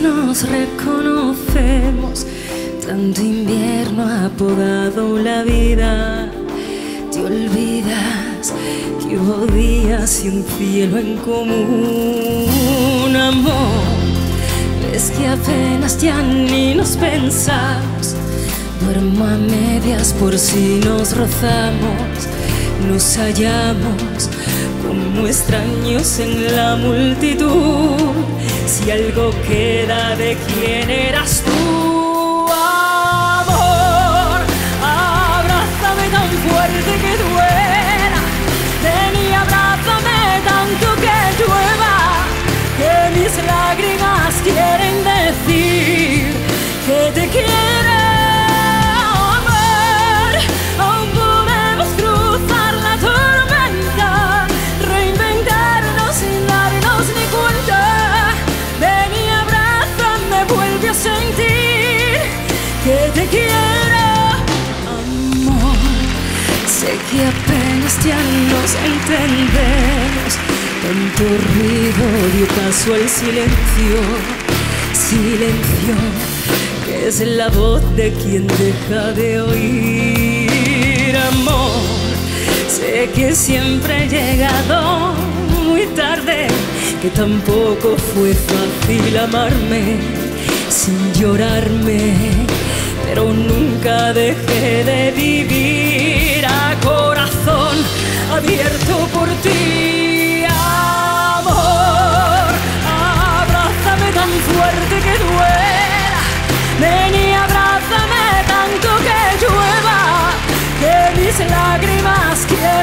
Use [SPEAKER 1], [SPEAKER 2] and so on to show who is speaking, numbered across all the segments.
[SPEAKER 1] nos reconocemos. Tanto invierno ha apodado la vida. Te olvidas que hubo días y un cielo en común, amor. Es que apenas ya ni nos pensamos. Duermo a medias por si nos rozamos, nos hallamos como extraños en la multitud. Si algo queda de quién eras tú, amor, abrázame tan fuerte que duela. Ven y abrázame tanto que llueva, que mis lágrimas quieren decir que te quiero. Sé que apenas ya nos entendemos. Tanto ruido dio paso al silencio, silencio que es la voz de quien deja de oír amor. Sé que siempre he llegado muy tarde, que tampoco fue fácil amarme sin llorarme, pero nunca dejé de vivir lágrimas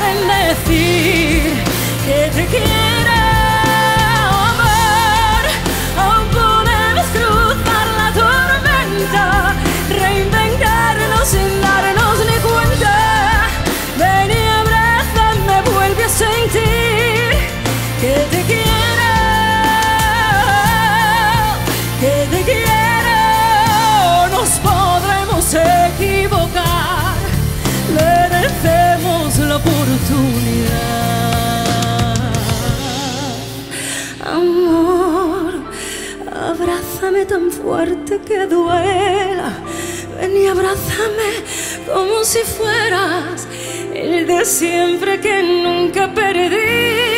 [SPEAKER 1] Amor, abrázame tan fuerte que duela. Ven y abrázame como si fueras el de siempre que nunca perdí.